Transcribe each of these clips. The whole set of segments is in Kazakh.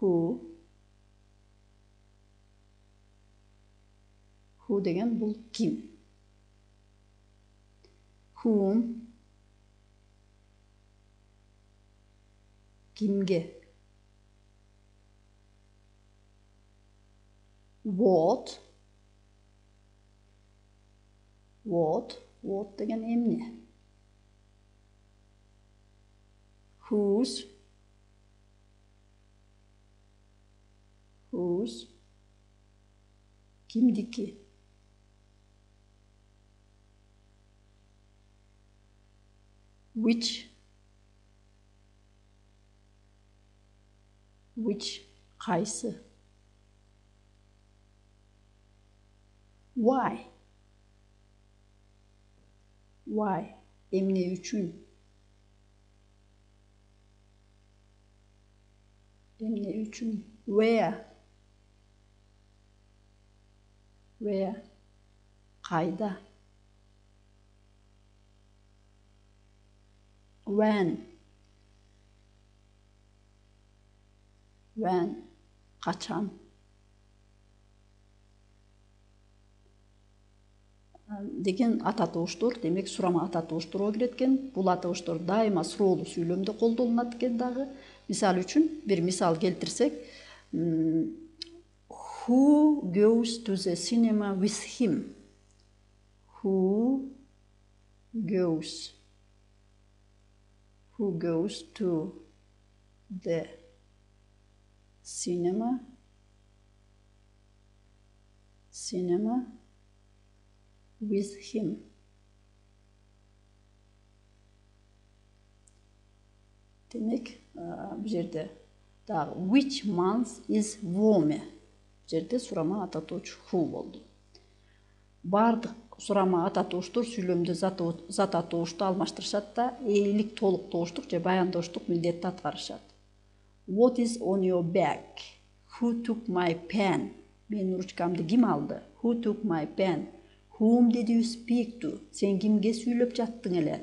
who who деген бұл ким whom кимге what what what деген эмне whose Oğuz kimdi? Which which kaysı? Why? Why? Emine üçün. Emine üçün. Where? where кайда when when качан деген ата тооштор демек сурама ата тоошторго кирет экен бул ата тооштор дайыма суроолуу сүйлөмдө колдонулат экен дагы мисалы үчүн бир мисал келтирсек who goes to the cinema with him? Who goes? Who goes to the cinema? Cinema with him. Demek, bir de daha which month is warmer? Жерде сурама ататуыч who болды. Бардық сурама ататуыштар сүйлөмдө зат атоушту алмаштырышат да ээлик толук тооштук же баяндооштук милдетти аткарышат. What is on your bag? Who took my pen? Менин ручкамды ким алды? Who took my pen? whom did you speak to сен кимге сүйлөп жаттың эле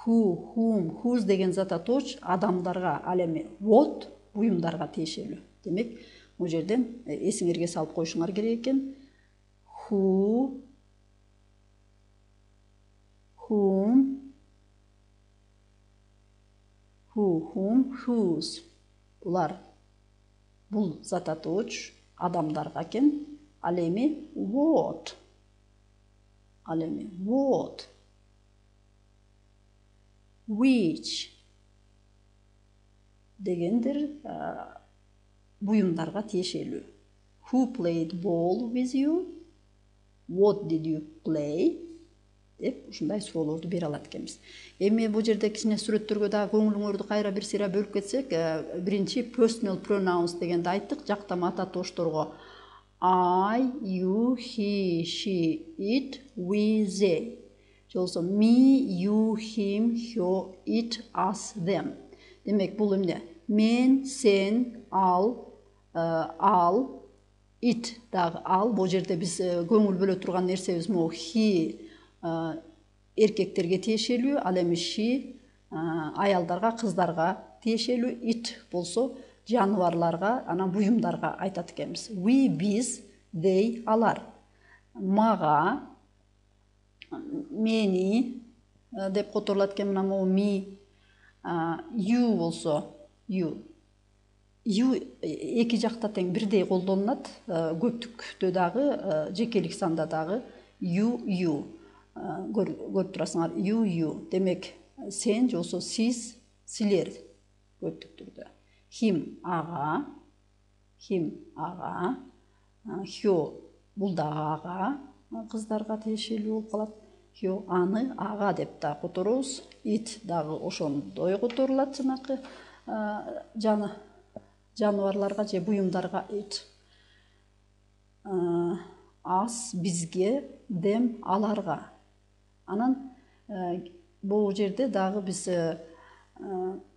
who whom whose деген зат атооч адамдарга ал эми what буюмдарга тиешелүү демек бул жерден эсиңерге салып коюшуңар керек экен who whom who whom whose булар бул зат атооч адамдарга экен ал эми what ал эми what which? Дегендер буюмдарга тиешелүү who played ball with you what did you play деп ушундай суроолорду бере алат экенбиз эми бул жерде кичине сүрөттөргө дагы көңүлүңөрдү кайра бир сыйра бөлүп кетсек биринчи personal pronouns дегенди айттык жактама ата тоошторго I, you, he, she, it, we, they. болбосо me, you, him, he, it, us, them. Демек бул эмне? Мен, сен, ал, ал, it дагы ал. Бул жерде биз көңүл бөлө турган нерсебиз могу he эркектерге тиешелүү, ал эми she аялдарга, кыздарга тиешелүү. It болсо жаныбарларга анан буюмдарга айтат экенбиз we биз they алар мага мени деп которулат экен мына могу ми you болсо you you эки жакта тең бирдей колдонулат көптүктө дагы жекелик санда дагы you you көрүп турасыңар you you демек сен же болбосо сиз силер көптүк түрдө хим ага. Хим ага. Хё бул дагы ага кыздарга тиешелүү болуп калат. Хё аны ага деп да которобуз. Ит дагы ошондой которулат жанакы. Жаны жаныбарларга же буюмдарга ит ас бизге дем аларга. Анан бул жерде дагы биз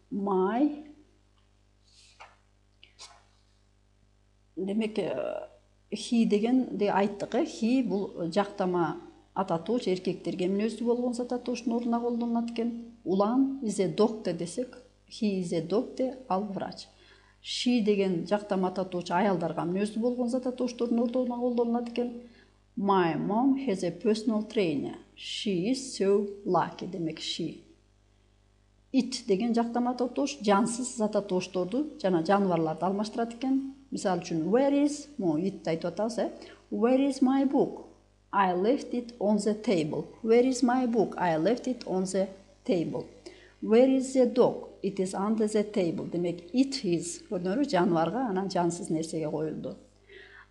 май демек хи дегенди айттык э. Хи бул жактама ататууч эркектерге мүнөздүү болгон зат атоочтун ордуна колдонулат экен. Улан a doctor десек is a doctor ал врач. She деген жактама ататуучу аялдарга мүнөздүү болгон зат атооштордун ордуна колдонулат экен. My mom has a personal trainer. She is so lucky демек she it деген жактама ататоош жансыз зат атоошторду жана жаныбарларды алмаштырат экен. Мисалы үчүн where is могу itти айтып атабыз э? Where is my book? I left it on the table. Where is my book? I left it on the table where is the dog? It is under the table. Демек it is көрдүңөрбү жаныбарга анан жансыз нерсеге коюлду.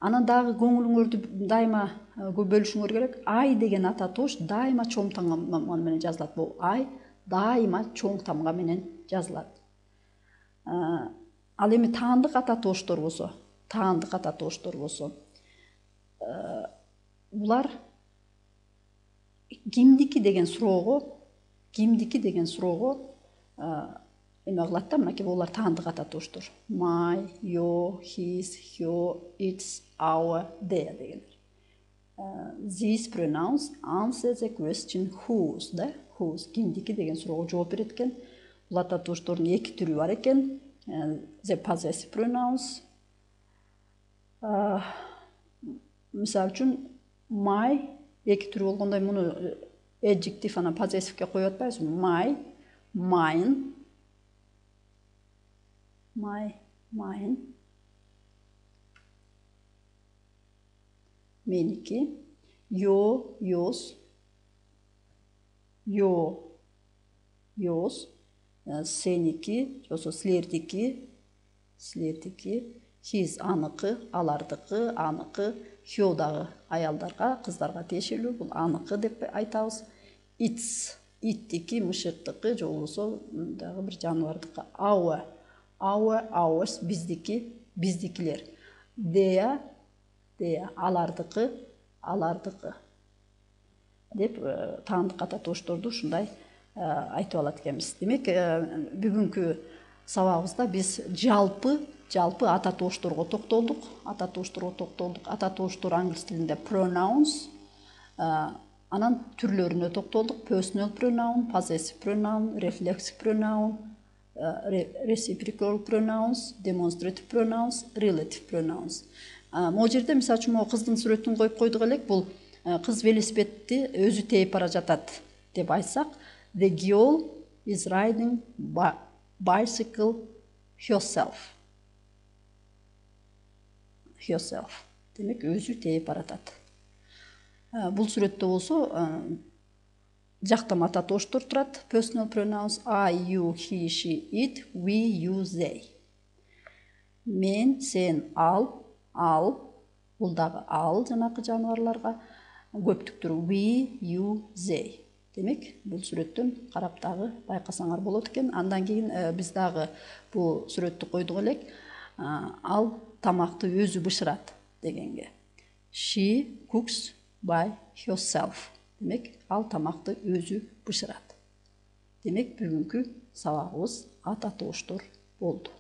Анан дагы көңүлүңөрдү дайыма бөлүшүңөр керек. Ай деген ата тоош дайыма чоң тамга менен жазылат. Бул ай дайыма чоң тамга менен жазылат. Ал эми таандык ата тооштор болсо таандык ата тооштор болсо булар кимдики деген суроого кимдики деген суроого эме кылат да мынакей булар таандык ата тооштор my your his your its our their дегендер these pronouns answer the question whose да whose кимдики деген суроого жооп берет экен бул ата тооштордун эки түрү бар экен the possessive pronouns мисалы үчүн my эки түрү болгондой муну adjective анан possessivке коюп атпайбызбы my mine my mine meniki your yours your yours сеники же болбосо силердики силердики his аныкы алардыкы аныкы хё дагы аялдарга кыздарга тиешелүү бул аныкы деп айтабыз. Its иттики мышыктыкы же болбосо дагы бир жаныбардыкы our our ours биздики биздикилер. Their their алардыкы алардыкы деп таандык ата тоошторду ушундай айтып алат экенбиз. Демек бүгүнкү сабагыбызда биз жалпы жалпы ата токтолдук ата токтолдук ата англис тилинде pronouns анан түрлөрүнө токтолдук personal pronoun possessive pronoun reflexive pronoun reciprocal pronouns demonstrative pronouns relative pronouns. Могу жерде мисалы үчүн могу кыздын сүрөтүн коюп койдук элек бул кыз велосипедти өзү тээп бара жатат деп айтсак the girl is riding bicycle herself. Herself демек өзү тээп баратат бул сүрөттө болсо жактама ата тооштор турат personal pronouns i you he she it we you they. Мен сен ал ал бул дагы ал жанакы жаныбарларга көптүктүр we you they. Демек бул сүрөттөн карап дагы байкасаңар болот экен андан кийин биз дагы бул сүрөттү койдук элек ал тамакты өзү бышырат дегенге. She cooks by herself. Демек ал тамакты өзү бышырат демек бүгүнкү сабагыбыз ата тооштор болду